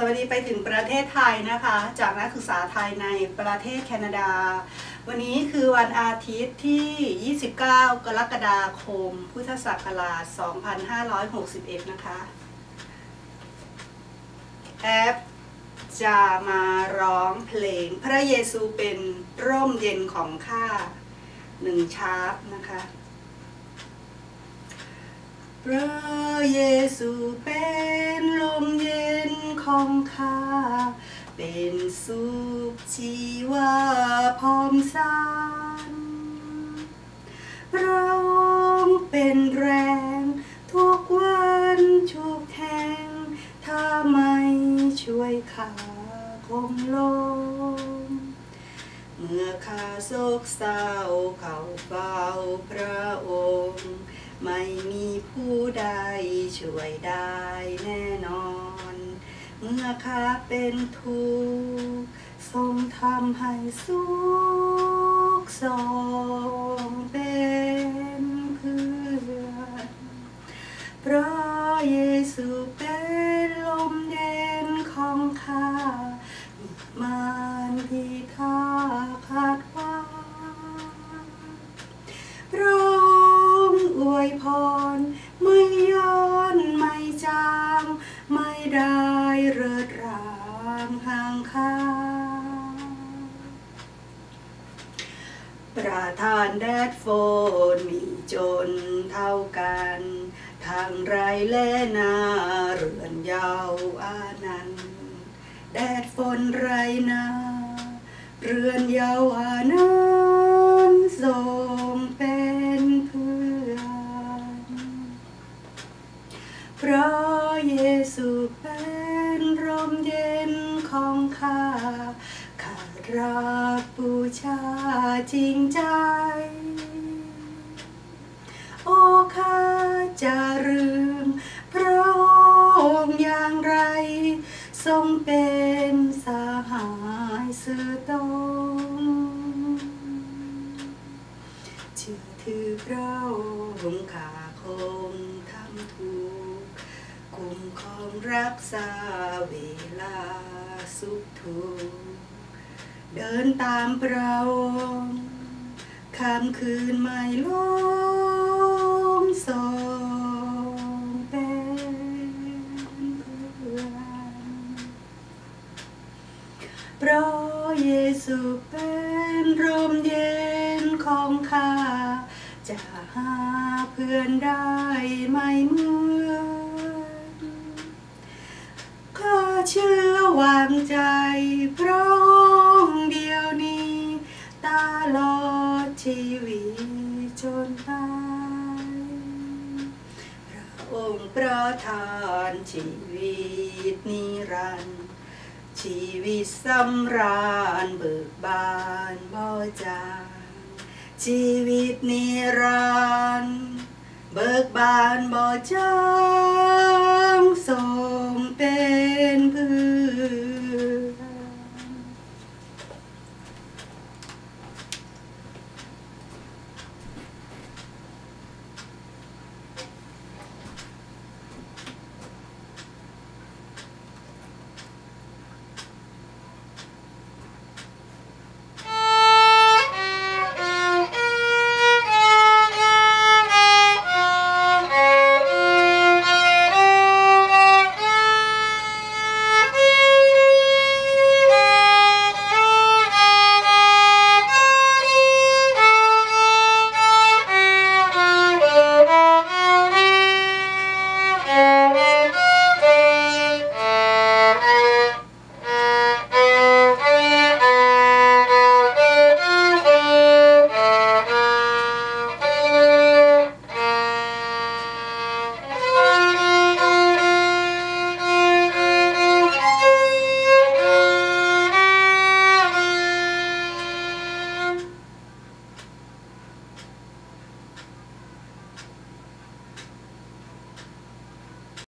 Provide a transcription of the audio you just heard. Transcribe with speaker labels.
Speaker 1: สวัสดีไปถึงประเทศไทยนะคะ จากนักศึกษาไทยในประเทศแคนาดา วันนี้คือวันอาทิตย์ที่ 29 กรกฎาคม พุทธศักราช 2561 นะคะแอปจะมาร้องเพลง พระเยซูเป็นร่มเย็นของข้าหนึ่งชาร์ปนะคะ พระเยซูเป็น องข้าเป็นสุขชีวาพร้อมสานพระองเป็นแรงทุกวันชุกแทง ถ้าไม่ช่วยขาคงลงเมื่อข้าโศกเศร้าเข้าเฝ้าพระองค์ ไม่มีผู้ใดช่วยได้แน่นอน เมื่อข้าเป็นทุกข์ทรงทำให้สุขสองา ประทานแดดฝนมีจนเท่ากัน ทางไรและนาเรือนยาวอานันแดดฝนไรนาเรือนยาวอานันทรงเป็นเพื่อนเพราะเยซูเป็นร่มเย็น ของข้าข้ารักบูชาจริงใจ โอ้ข้าจะลืมพระองค์อย่างไร ทรงเป็นสหายสื่อตรงเชื่อถือพระองค์ข้าคงทำถูกคุ้มครองรักษาเวลา สุขทุกเดินตามพระองค์ข้ามคืนไม่ลงสองเป็นเพื่อนเพราะเยซูเป็นร่มเย็นของข้าจะหาเพื่อนได้ไม่เมื่อ เชื่อวางใจพระองค์เดียวนี้ตลอดชีวิตจนตายพระองค์ประทานชีวิตนิรันดร์ชีวิตสำราญเบิกบานบ่จางชีวิตนิรันดร์เบิกบานบ่จางทรง